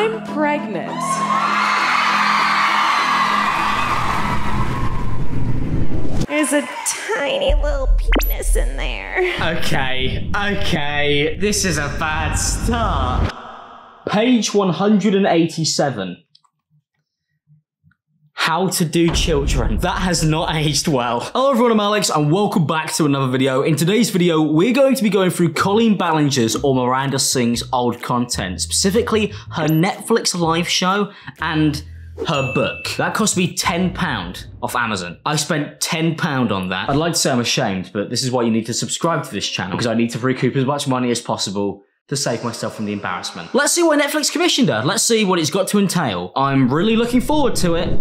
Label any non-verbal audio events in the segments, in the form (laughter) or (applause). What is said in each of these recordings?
I'm pregnant. There's a tiny little penis in there. Okay, okay. This is a bad start. Page 187. How to do children. That has not aged well. Hello everyone, I'm Alex and welcome back to another video. In today's video, we're going to be going through Colleen Ballinger's or Miranda Sings old content, specifically her Netflix live show and her book. That cost me £10 off Amazon. I spent £10 on that. I'd like to say I'm ashamed, but this is why you need to subscribe to this channel because I need to recoup as much money as possible to save myself from the embarrassment. Let's see what Netflix commissioned her. Let's see what it's got to entail. I'm really looking forward to it.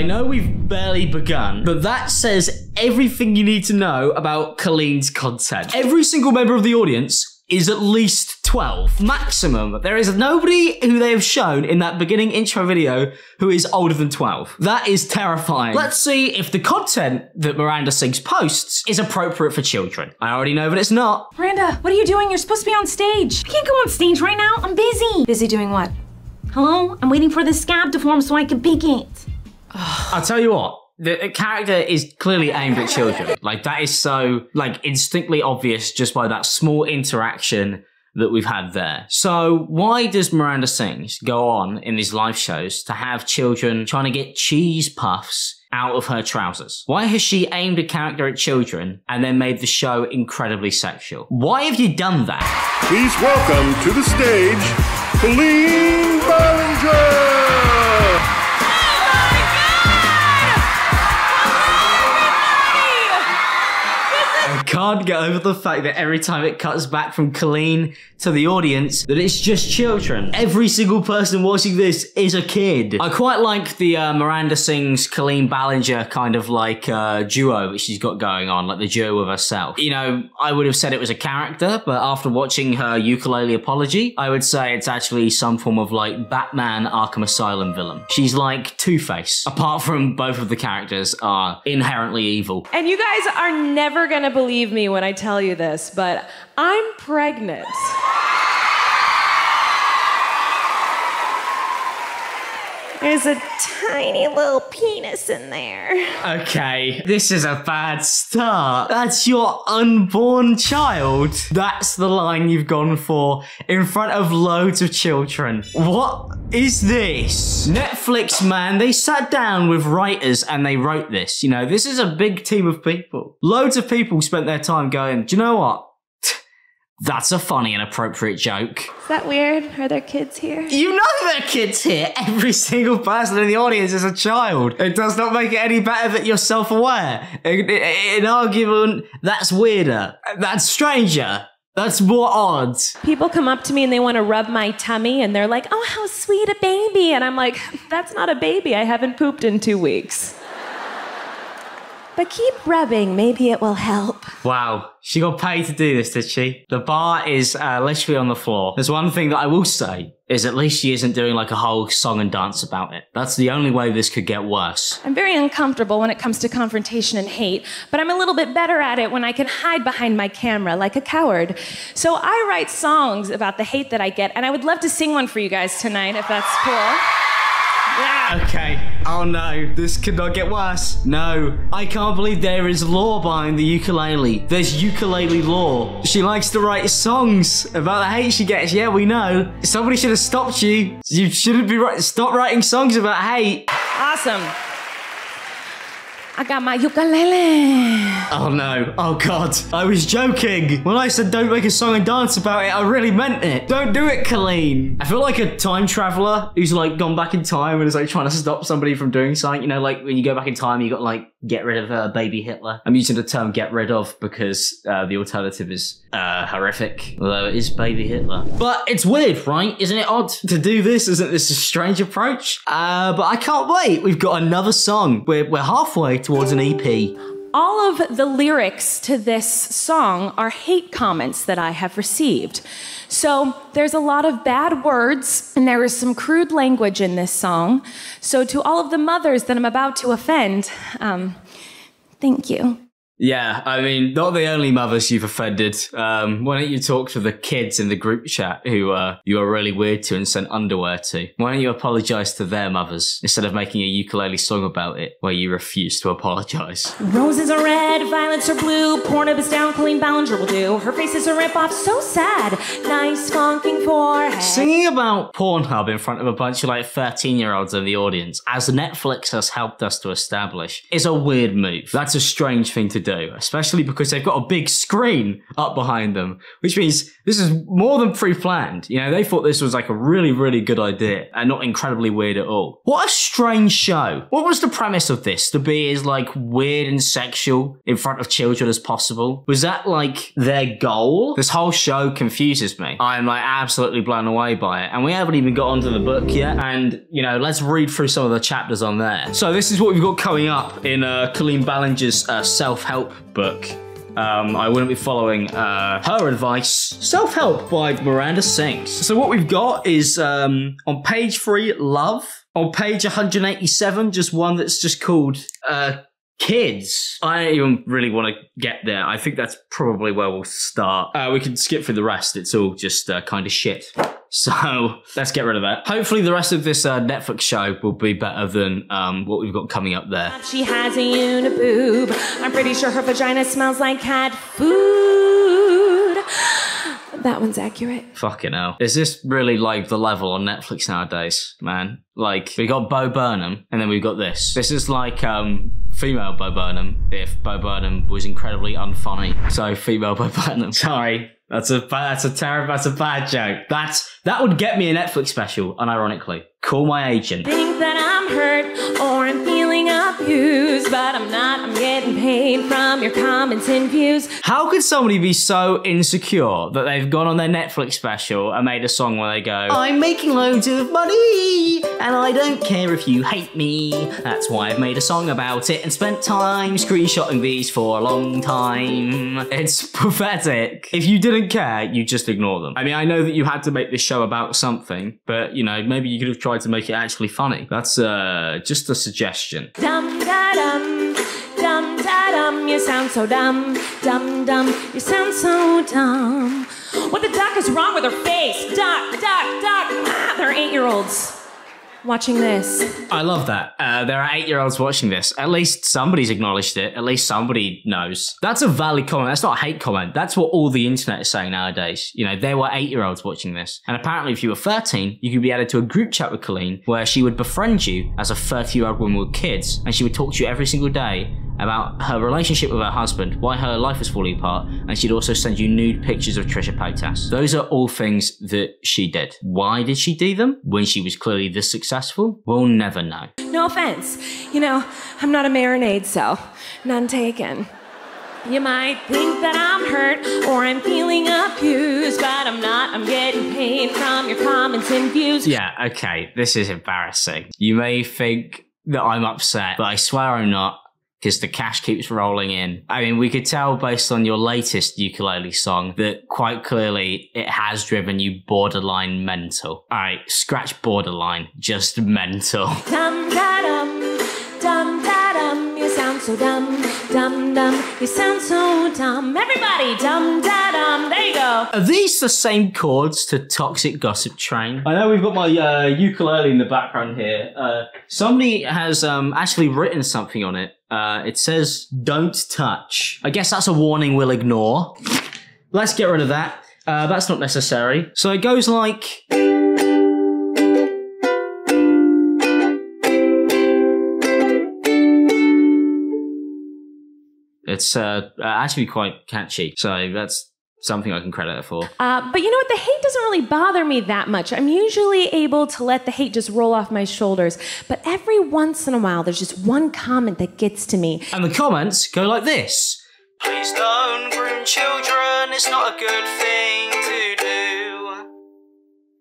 I know we've barely begun, but that says everything you need to know about Colleen's content. Every single member of the audience is at least 12 maximum. There is nobody who they have shown in that beginning intro video who is older than 12. That is terrifying. Let's see if the content that Miranda Sings posts is appropriate for children. I already know that it's not. Miranda, what are you doing? You're supposed to be on stage. I can't go on stage right now. I'm busy. Busy doing what? Hello? I'm waiting for the scab to form so I can pick it. I'll tell you what. The character is clearly aimed at children. (laughs) Like that is so like instinctly obvious just by that small interaction that we've had there. So why does Miranda Sings go on in these live shows to have children trying to get cheese puffs out of her trousers? Why has she aimed a character at children and then made the show incredibly sexual? Why have you done that? Please welcome to the stage, Colleen Ballinger! Can't get over the fact that every time it cuts back from Colleen to the audience, that it's just children. Every single person watching this is a kid. I quite like the uh, Miranda Sings Colleen Ballinger kind of like uh, duo that she's got going on, like the duo of herself. You know, I would have said it was a character, but after watching her ukulele apology, I would say it's actually some form of like Batman Arkham Asylum villain. She's like Two-Face, apart from both of the characters are inherently evil. And you guys are never gonna believe me when I tell you this, but I'm pregnant. There's a tiny little penis in there. Okay, this is a bad start. That's your unborn child. That's the line you've gone for in front of loads of children. What is this? Netflix, man, they sat down with writers and they wrote this. You know, this is a big team of people. Loads of people spent their time going, do you know what? That's a funny and appropriate joke. Is that weird? Are there kids here? You know there are kids here. Every single person in the audience is a child. It does not make it any better that you're self-aware. In, in argument, that's weirder. That's stranger. That's more odd. People come up to me and they want to rub my tummy and they're like, oh, how sweet a baby. And I'm like, that's not a baby. I haven't pooped in two weeks. But keep rubbing. Maybe it will help. Wow, she got paid to do this, did she? The bar is uh, literally on the floor. There's one thing that I will say is at least she isn't doing like a whole song and dance about it. That's the only way this could get worse. I'm very uncomfortable when it comes to confrontation and hate, but I'm a little bit better at it when I can hide behind my camera like a coward. So I write songs about the hate that I get, and I would love to sing one for you guys tonight if that's cool. Yeah. Okay. Oh no, this could not get worse. No, I can't believe there is lore behind the ukulele. There's ukulele lore. She likes to write songs about the hate she gets. Yeah, we know. Somebody should have stopped you. You shouldn't be right. Stop writing songs about hate. Awesome. I got my ukulele. Oh no. Oh god. I was joking. When I said don't make a song and dance about it, I really meant it. Don't do it, Colleen. I feel like a time traveler who's like gone back in time and is like trying to stop somebody from doing something. You know, like when you go back in time, you got like get rid of uh, baby Hitler. I'm using the term get rid of because uh, the alternative is uh, horrific, although it is baby Hitler. But it's weird, right? Isn't it odd to do this? Isn't this a strange approach? Uh, but I can't wait. We've got another song. We're, we're halfway towards an EP. All of the lyrics to this song are hate comments that I have received. So there's a lot of bad words, and there is some crude language in this song. So to all of the mothers that I'm about to offend, um, thank you. Yeah, I mean, not the only mothers you've offended. Um, why don't you talk to the kids in the group chat who uh, you are really weird to and sent underwear to? Why don't you apologize to their mothers instead of making a ukulele song about it where you refuse to apologize? Roses are red, violets are blue. Pornhub is down, Colleen Ballinger will do. Her face is a rip-off, so sad. Nice funking forehead. Singing about Pornhub in front of a bunch of like 13 year olds in the audience, as Netflix has helped us to establish, is a weird move. That's a strange thing to do do, especially because they've got a big screen up behind them, which means this is more than pre-planned. You know, they thought this was like a really, really good idea and not incredibly weird at all. What a strange show. What was the premise of this? To be as like weird and sexual in front of children as possible? Was that like their goal? This whole show confuses me. I'm like absolutely blown away by it. And we haven't even got onto the book yet. And, you know, let's read through some of the chapters on there. So this is what we've got coming up in uh, Colleen Ballinger's uh, self-help help book, um, I wouldn't be following uh, her advice. Self Help by Miranda Sings. So, what we've got is um, on page three, Love. On page 187, just one that's just called uh, Kids. I don't even really want to get there. I think that's probably where we'll start. Uh, we can skip through the rest. It's all just uh, kind of shit. (laughs) So let's get rid of that. Hopefully, the rest of this uh, Netflix show will be better than um, what we've got coming up there. She has a uniboob. I'm pretty sure her vagina smells like cat food. That one's accurate. Fucking hell. Is this really like the level on Netflix nowadays, man? Like, we got Bo Burnham, and then we've got this. This is like um, female Bo Burnham, if Bo Burnham was incredibly unfunny. So, female Bo Burnham. Sorry. That's a that's a terrible that's a bad joke. That's that would get me a Netflix special, unironically. Call my agent. Think that I'm hurt or I'm feeling abused, but I'm not. I'm getting paid from your comments and views. How could somebody be so insecure that they've gone on their Netflix special and made a song where they go, I'm making loads of money and I don't care if you hate me. That's why I've made a song about it and spent time screenshotting these for a long time. It's (laughs) pathetic. If you didn't care, you just ignore them. I mean, I know that you had to make this show about something, but you know, maybe you could have tried to make it actually funny. That's uh, just a suggestion. Dum da dum, dum da dum. You sound so dumb, dum dum. You sound so dumb. What the duck is wrong with her face? Duck, duck, duck. Ah, they're eight-year-olds watching this. I love that. Uh, there are eight year olds watching this. At least somebody's acknowledged it. At least somebody knows. That's a valid comment. That's not a hate comment. That's what all the internet is saying nowadays. You know, there were eight year olds watching this. And apparently, if you were 13, you could be added to a group chat with Colleen where she would befriend you as a 30 year old woman with kids. And she would talk to you every single day about her relationship with her husband, why her life was falling apart, and she'd also send you nude pictures of Trisha Paytas. Those are all things that she did. Why did she do them when she was clearly this successful? We'll never know. No offense. You know, I'm not a marinade, so none taken. You might think that I'm hurt or I'm feeling abused, but I'm not. I'm getting paid from your comments and views. Yeah, okay, this is embarrassing. You may think that I'm upset, but I swear I'm not because the cash keeps rolling in. I mean, we could tell based on your latest ukulele song that quite clearly it has driven you borderline mental. All right, scratch borderline, just mental. (laughs) Dum da dum, dum da dum. You sound so dumb, dum dum. You sound so dumb. Everybody, dum da dum. There you go. Are these the same chords to Toxic Gossip Train? I know we've got my uh, ukulele in the background here. Uh, somebody has um, actually written something on it. Uh, it says, don't touch. I guess that's a warning we'll ignore. Let's get rid of that. Uh, that's not necessary. So it goes like... It's uh, actually quite catchy. So that's something I can credit her for. Uh, but you know what? The hate doesn't really bother me that much. I'm usually able to let the hate just roll off my shoulders. But every once in a while, there's just one comment that gets to me. And the comments go like this Please don't groom children, it's not a good thing to do.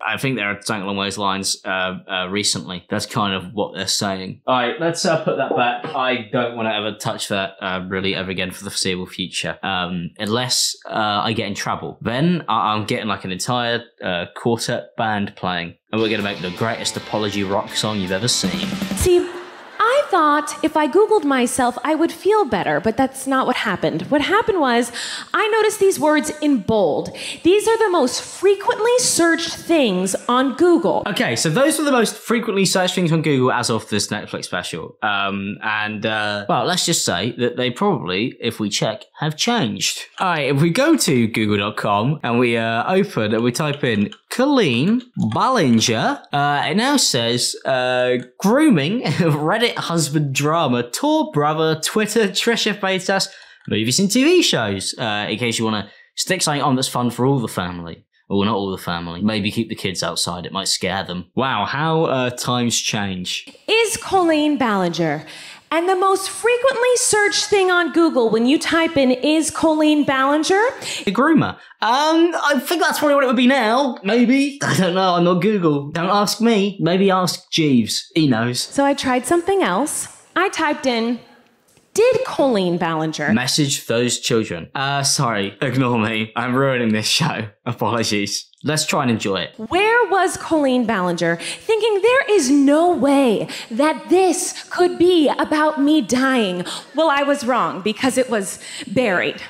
I think they're something along those lines uh, uh, recently. That's kind of what they're saying. All right, let's uh, put that back. I don't want to ever touch that uh, really ever again for the foreseeable future, um, unless uh, I get in trouble. Then I- am getting like an entire uh, quartet band playing, and we're going to make the greatest apology rock song you've ever seen. See, thought if I Googled myself, I would feel better, but that's not what happened. What happened was I noticed these words in bold. These are the most frequently searched things on Google. Okay, so those are the most frequently searched things on Google as of this Netflix special. Um, and, uh, well, let's just say that they probably, if we check, have changed. All right, if we go to google.com and we uh, open and we type in Colleen Ballinger, uh, it now says uh, grooming, (laughs) Reddit husband drama, tour brother, Twitter, (laughs) Trisha Paytas, movies and TV shows, uh, in case you want to stick something on that's fun for all the family. Well, not all the family. Maybe keep the kids outside. It might scare them. Wow, how uh, times change. Is Colleen Ballinger. And the most frequently searched thing on Google when you type in is Colleen Ballinger, A groomer. Um, I think that's probably what it would be now. Maybe. (laughs) I don't know. I'm not Google. Don't ask me. Maybe ask Jeeves. He knows. So I tried something else. I typed in, did Colleen Ballinger? Message those children. Uh, sorry. Ignore me. I'm ruining this show. Apologies. Let's try and enjoy it. Where was Colleen Ballinger thinking there is no way that this could be about me dying? Well, I was wrong because it was buried.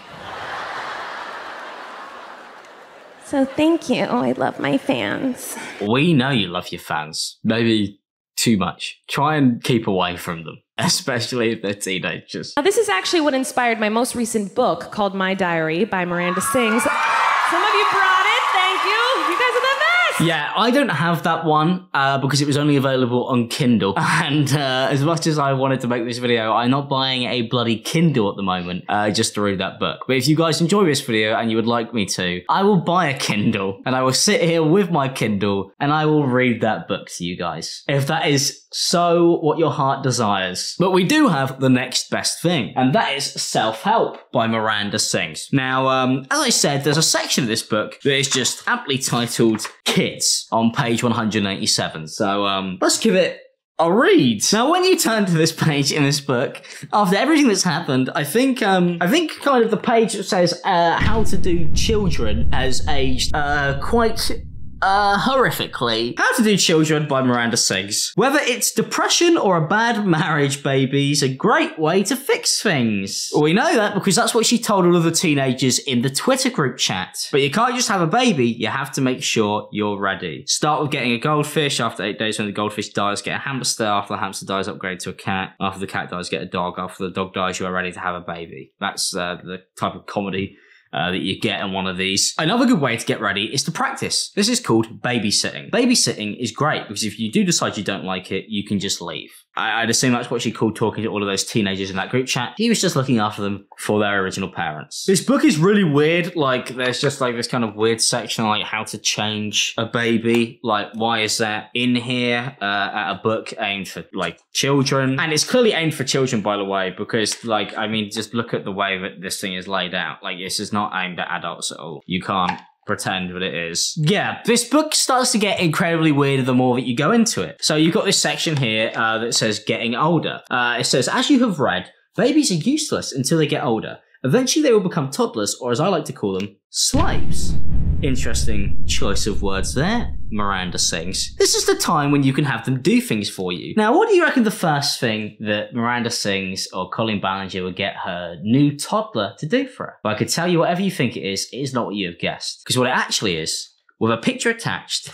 So thank you. I love my fans. We know you love your fans. Maybe too much. Try and keep away from them, (laughs) especially if they're teenagers. Now, this is actually what inspired my most recent book called My Diary by Miranda Sings. Some of you brought it. Thank you. You guys are the best. Yeah, I don't have that one uh, because it was only available on Kindle. (laughs) And uh, as much as I wanted to make this video, I'm not buying a bloody Kindle at the moment uh, just to read that book. But if you guys enjoy this video and you would like me to, I will buy a Kindle and I will sit here with my Kindle and I will read that book to you guys. If that is so what your heart desires. But we do have the next best thing, and that is Self Help by Miranda Sings. Now, um, as I said, there's a section of this book that is just aptly titled Kids on page 187. So um, let's give it a read. Now, when you turn to this page in this book, after everything that's happened, I think um, I think kind of the page that says uh, how to do children as aged uh, quite uh, horrifically. How to Do Children by Miranda Sings. Whether it's depression or a bad marriage, baby's a great way to fix things. We know that because that's what she told all of the teenagers in the Twitter group chat. But you can't just have a baby, you have to make sure you're ready. Start with getting a goldfish. After eight days, when the goldfish dies, get a hamster. After the hamster dies, upgrade to a cat. After the cat dies, get a dog. After the dog dies, you are ready to have a baby. That's uh, the type of comedy uh, that you get in one of these. Another good way to get ready is to practice. This is called babysitting. Babysitting is great because if you do decide you don't like it, you can just leave. I, I'd assume that's what she called talking to all of those teenagers in that group chat. He was just looking after them for their original parents. This book is really weird. Like, there's just like this kind of weird section, like how to change a baby. Like, why is that in here uh, at a book aimed for like children? And it's clearly aimed for children, by the way, because like, I mean, just look at the way that this thing is laid out. Like, this is not aimed at adults at all. You can't pretend that it is. Yeah, this book starts to get incredibly weird the more that you go into it. So you've got this section here uh, that says getting older. Uh, it says, as you have read, babies are useless until they get older. Eventually they will become toddlers, or as I like to call them, slaves. Interesting choice of words there, Miranda sings. This is the time when you can have them do things for you. Now, what do you reckon the first thing that Miranda sings or Colleen Ballinger would get her new toddler to do for her? But I could tell you whatever you think it is, it is not what you have guessed. Because what it actually is, with a picture attached,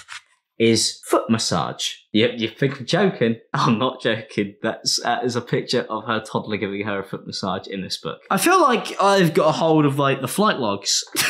is foot massage. Yep, you think I'm joking? (laughs) I'm not joking. That's is a picture of her toddler giving her a foot massage in this book. I feel like I've got a hold of like the flight logs. (laughs)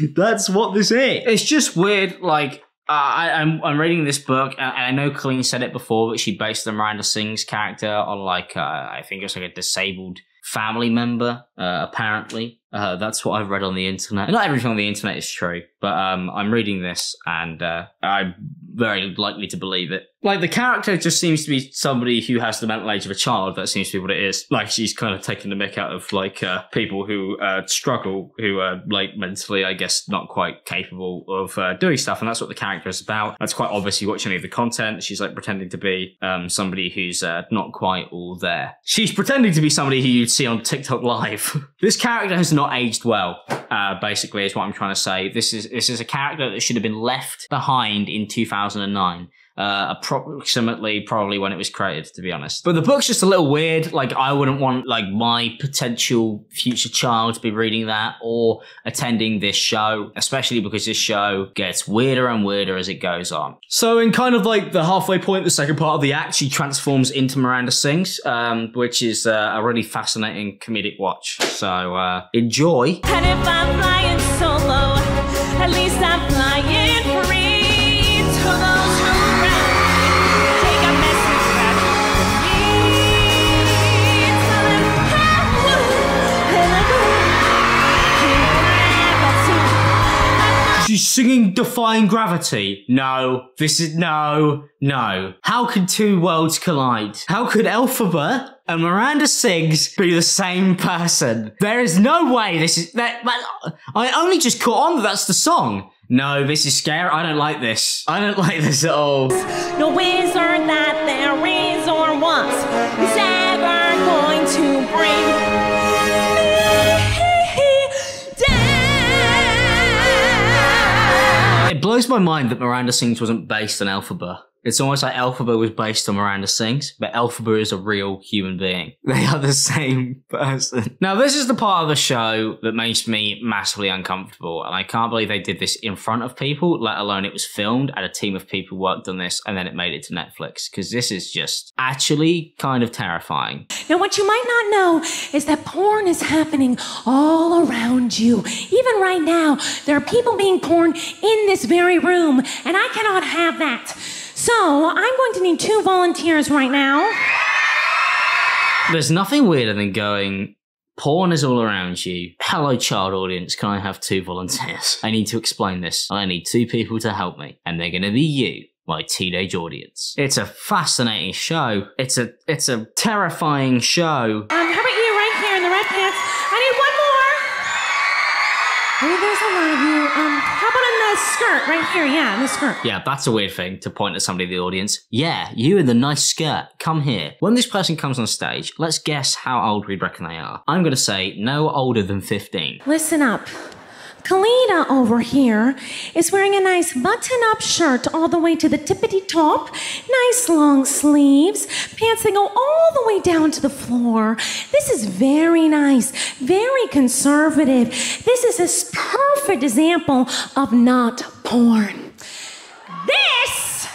(laughs) That's what this is. It's just weird. Like I, I'm I'm reading this book, and, I know Colleen said it before, but she based the Miranda Sings character on like uh, I think it's like a disabled family member. Uh, apparently, uh, that's what I've read on the internet. Not everything on the internet is true, but um, I'm reading this, and uh, I'm very likely to believe it. Like the character just seems to be somebody who has the mental age of a child. That seems to be what it is. Like she's kind of taking the mick out of like uh, people who uh, struggle, who are like mentally, I guess, not quite capable of uh, doing stuff, and that's what the character is about. That's quite obvious. You watch any of the content. She's like pretending to be um, somebody who's uh, not quite all there. She's pretending to be somebody who you'd see on TikTok (laughs) Live. this character has not aged well. Uh, basically, is what I'm trying to say. This is this is a character that should have been left behind in 2009 uh, approximately probably when it was created, to be honest. But the book's just a little weird. Like, I wouldn't want like my potential future child to be reading that or attending this show, especially because this show gets weirder and weirder as it goes on. So, in kind of like the halfway point, the second part of the act, she transforms into Miranda Sings, um, which is uh, a really fascinating comedic watch. So, uh, enjoy. She's singing Defying Gravity. No, this is no, no. How could two worlds collide? How could Elphaba and Miranda Sings be the same person? There is no way this is that. that I only just caught on that that's the song. No, this is scary. I don't like this. I don't like this at all. No wizard that there is or was is ever going to bring blows my mind that Miranda Sings wasn't based on Elphaba. It's almost like Elphaba was based on Miranda Sings, but Elphaba is a real human being. (laughs) They are the same person. Now, this is the part of the show that makes me massively uncomfortable, and I can't believe they did this in front of people, let alone it was filmed and a team of people worked on this and then it made it to Netflix, because this is just actually kind of terrifying. Now, what you might not know is that porn is happening all around you. Even right now, there are people being porn in this very room, and I cannot have that. So, I'm going to need two volunteers right now. There's nothing weirder than going, porn is all around you. Hello, child audience, can I have two volunteers? I need to explain this. I need two people to help me, and they're gonna be you. My teenage audience. It's a fascinating show. It's a it's a terrifying show. Um, how about you right here in the red pants? I need one more. Oh, there's a lot of you. Um, how about in the skirt right here? Yeah, the skirt. Yeah, that's a weird thing to point at somebody in the audience. Yeah, you in the nice skirt. Come here. When this person comes on stage, let's guess how old we reckon they are. I'm gonna say no older than 15. Listen up. Kalina over here is wearing a nice button up shirt all the way to the tippity top, nice long sleeves, pants that go all the way down to the floor. This is very nice, very conservative. This is a perfect example of not porn. This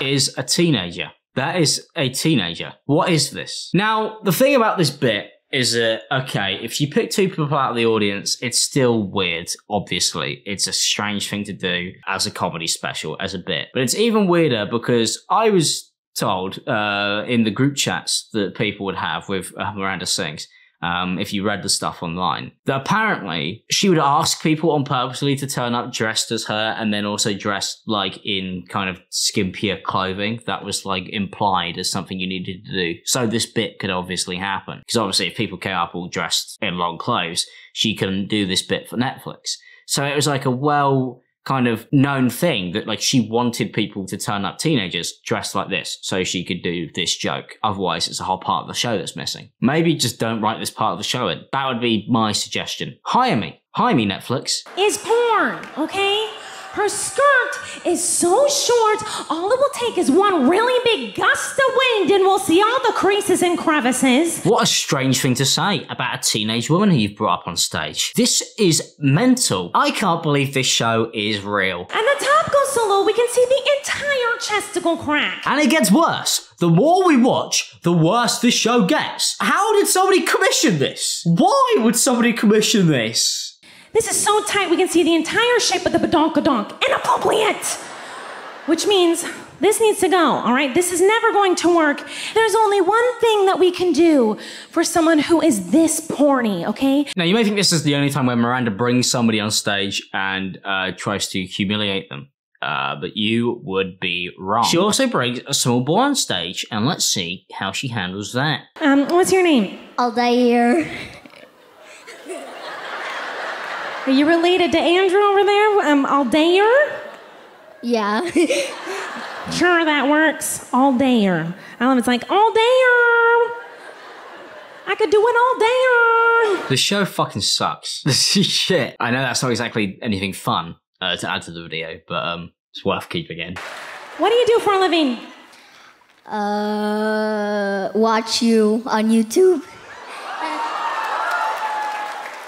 is a teenager. That is a teenager. What is this? Now, the thing about this bit is that, okay, if you pick two people out of the audience, it's still weird, obviously. It's a strange thing to do as a comedy special, as a bit. But it's even weirder because I was told uh, in the group chats that people would have with uh, Miranda Sings, um, if you read the stuff online, that apparently she would ask people on purposely to turn up dressed as her and then also dressed like in kind of skimpier clothing that was like implied as something you needed to do. So this bit could obviously happen. Because obviously if people came up all dressed in long clothes, she couldn't do this bit for Netflix. So it was like a well kind of known thing that like she wanted people to turn up teenagers dressed like this so she could do this joke. Otherwise, it's a whole part of the show that's missing. Maybe just don't write this part of the show in. That would be my suggestion. Hire me. Hire me, Netflix. is porn, okay? Her skirt is so short, all it will take is one really big gust of wind and we'll see all the creases and crevices. What a strange thing to say about a teenage woman who you've brought up on stage. This is mental. I can't believe this show is real. And the top goes so low we can see the entire chesticle crack. And it gets worse. The more we watch, the worse this show gets. How did somebody commission this? Why would somebody commission this? This is so tight we can see the entire shape of the badonkadonk. Inappropriate! Which means this needs to go, all right? This is never going to work. There's only one thing that we can do for someone who is this porny, okay? Now, you may think this is the only time where Miranda brings somebody on stage and uh, tries to humiliate them. Uh, but you would be wrong. She also brings a small boy on stage, and let's see how she handles that. Um, what's your name? Aldair. Are you related to Andrew over there? Um, Aldair? Yeah. (laughs) Sure, that works. Aldair. I love it. It's like, Aldair! I could do it all day. The show fucking sucks. (laughs) This is shit. I know that's not exactly anything fun uh, to add to the video, but um, it's worth keeping in. What do you do for a living? Uh, watch you on YouTube.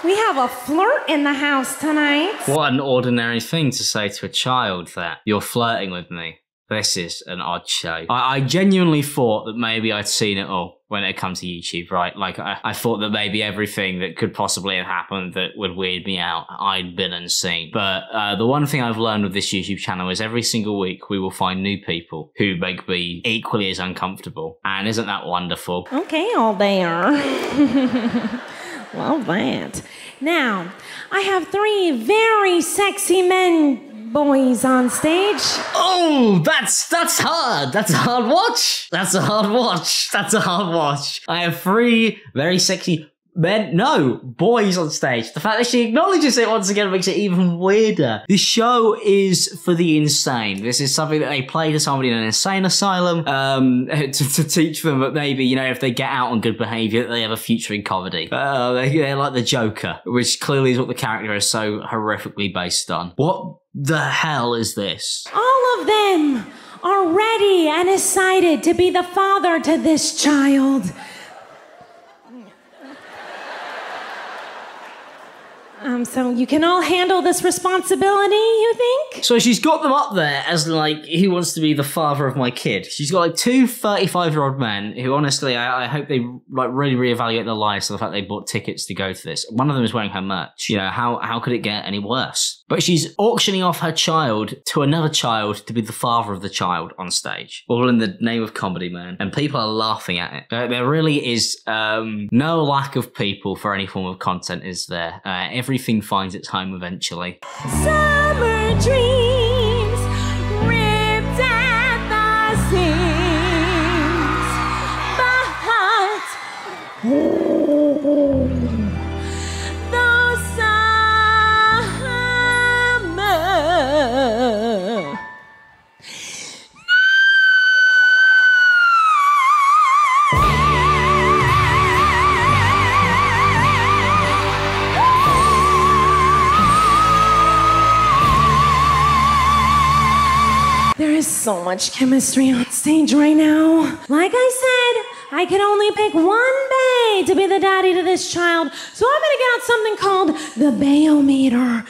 We have a flirt in the house tonight. What an ordinary thing to say to a child that you're flirting with me. This is an odd show. I, I genuinely thought that maybe I'd seen it all when it comes to YouTube, right? Like, I, I thought that maybe everything that could possibly have happened that would weird me out, I'd been and seen. But uh, the one thing I've learned with this YouTube channel is every single week we will find new people who make me equally as uncomfortable. And isn't that wonderful? Okay, Aldair. (laughs) Love that. Now, I have three very sexy men boys on stage. Oh, that's that's hard. That's a hard watch. That's a hard watch. That's a hard watch. I have three very sexy men, no, boys on stage. The fact that she acknowledges it once again makes it even weirder. This show is for the insane. This is something that they play to somebody in an insane asylum um, (laughs) to, to teach them that maybe, you know, if they get out on good behavior, they have a future in comedy. Uh, they, they're like the Joker, which clearly is what the character is so horrifically based on. What the hell is this? All of them are ready and excited to be the father to this child. Um, so you can all handle this responsibility, you think? So she's got them up there as like, who wants to be the father of my kid? She's got like two 35 year old men who honestly, I, I hope they like really reevaluate their lives to the fact they bought tickets to go to this. One of them is wearing her merch. You know, how, how could it get any worse? But she's auctioning off her child to another child to be the father of the child on stage. All in the name of comedy, man. And people are laughing at it. There, there really is um, no lack of people for any form of content, is there? Uh, everything finds its home eventually. Summer dreams so much chemistry on stage right now. Like I said, I can only pick one bay to be the daddy to this child, so I'm gonna get out something called the bayometer.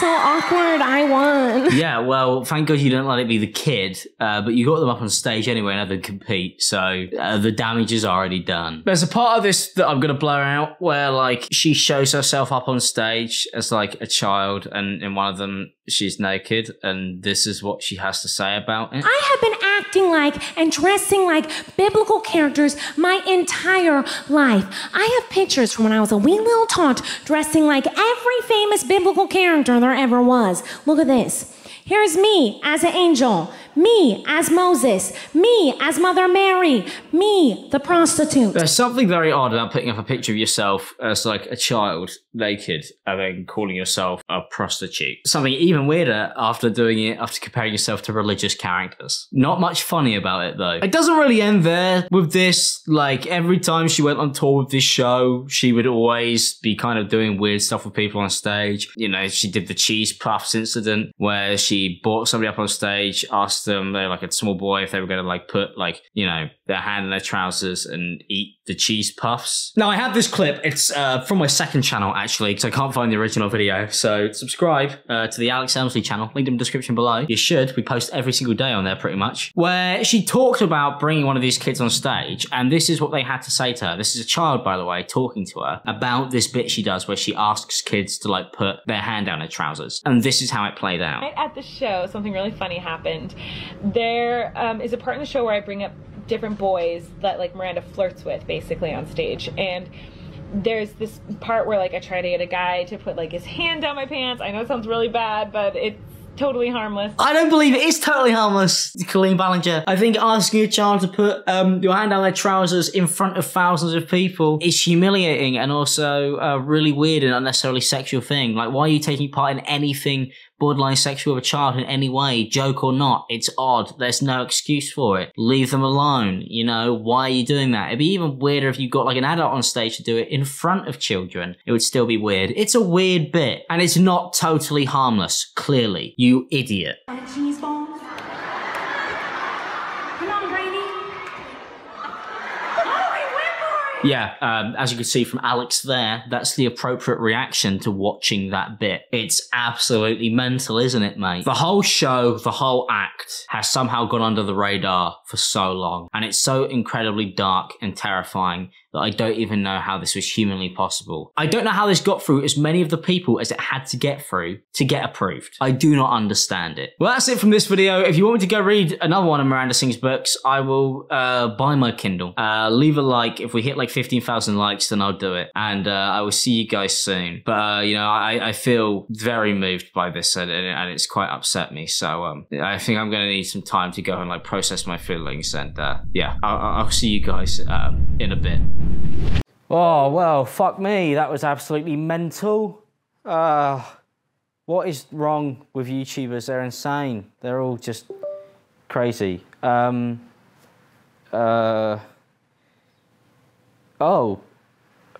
So awkward. I won. (laughs) Yeah, well, thank God you didn't let it be the kid, uh, but you got them up on stage anyway and had them compete, so uh, the damage is already done. There's a part of this that I'm going to blur out where, like, she shows herself up on stage as, like, a child, and in one of them, she's naked, and this is what she has to say about it. I have been acting like and dressing like biblical characters my entire life. I have pictures from when I was a wee little tot dressing like every famous biblical character there ever was. Look at this. Here's me as an angel, me as Moses, me as Mother Mary, me, the prostitute. There's something very odd about putting up a picture of yourself as like a child naked and then calling yourself a prostitute. Something even weirder after doing it, after comparing yourself to religious characters. Not much funny about it though. It doesn't really end there with this. Like every time she went on tour with this show, she would always be kind of doing weird stuff with people on stage. You know, she did the cheese puffs incident where she brought somebody up on stage, asked them, they're like a small boy, if they were going to like put like, you know, their hand in their trousers and eat the cheese puffs. Now I have this clip. It's uh, from my second channel actually, because I can't find the original video. So subscribe uh, to the Alex Elmslie channel. Link in the description below. You should. We post every single day on there pretty much. Where she talked about bringing one of these kids on stage, and this is what they had to say to her. This is a child, by the way, talking to her about this bit she does where she asks kids to like put their hand down their trousers, and this is how it played out. At the show, something really funny happened. There um, is a part in the show where I bring up different boys that like Miranda flirts with, basically on stage, and there's this part where like I try to get a guy to put like his hand down my pants. I know it sounds really bad, but it's totally harmless. I don't believe it is totally harmless, Colleen Ballinger. I think asking a child to put um, your hand down their trousers in front of thousands of people is humiliating and also a really weird and unnecessarily sexual thing. Like, why are you taking part in anything borderline sexual with a child in any way, joke or not? It's odd. There's no excuse for it. Leave them alone. You know, why are you doing that? It'd be even weirder if you got like an adult on stage to do it in front of children. It would still be weird. It's a weird bit and it's not totally harmless, clearly. You idiot. Cheese balls. Come on, Brady. Oh, he went for it. Yeah, um, as you can see from Alex there, that's the appropriate reaction to watching that bit. It's absolutely mental, isn't it, mate? The whole show, the whole act has somehow gone under the radar for so long, and it's so incredibly dark and terrifying that I don't even know how this was humanly possible. I don't know how this got through as many of the people as it had to get through to get approved. I do not understand it. Well, that's it from this video. If you want me to go read another one of Miranda Sings books, I will uh, buy my Kindle. Uh, leave a like. If we hit like 15,000 likes, then I'll do it. And uh, I will see you guys soon. But, uh, you know, I, I feel very moved by this and, and it's quite upset me. So um, I think I'm going to need some time to go and like process my feelings. And uh, yeah, I'll, I'll see you guys um, in a bit. Oh, well, fuck me. That was absolutely mental. Uh, what is wrong with YouTubers? They're insane. They're all just crazy. Um, uh, oh,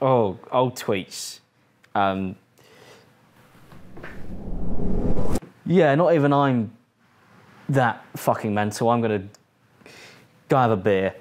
oh, old tweets. Um, yeah, not even I'm that fucking mental. I'm gonna go have a beer.